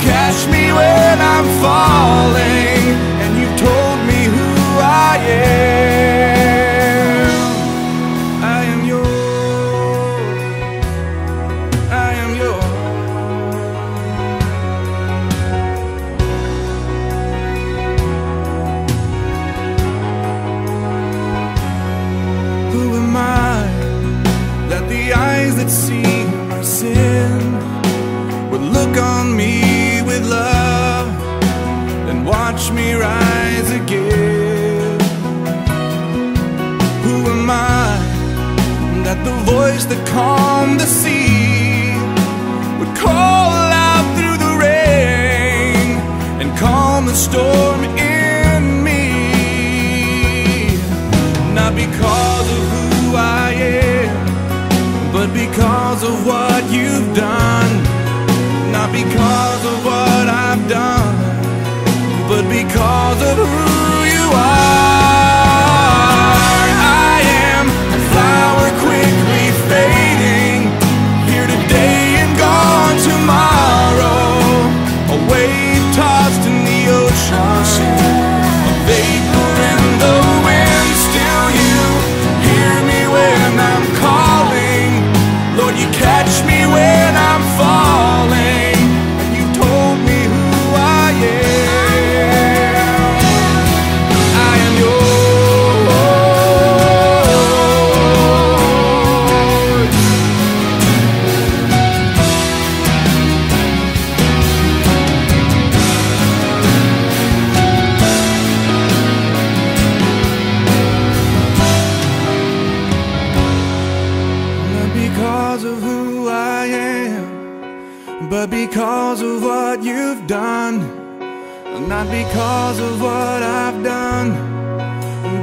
Catch me when I'm falling, voice that calm the sea would call out through the rain and calm the storm in me? Not because of who I am, but because of what you've done. Not because of what I've done, but because of who because of who I am, but because of what you've done. Not because of what I've done,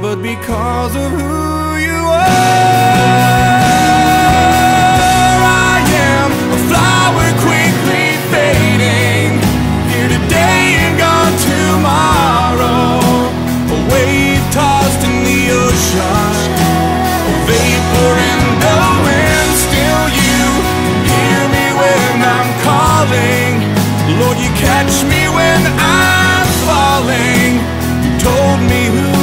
but because of who you are. Lord, you catch me when I'm falling. You told me who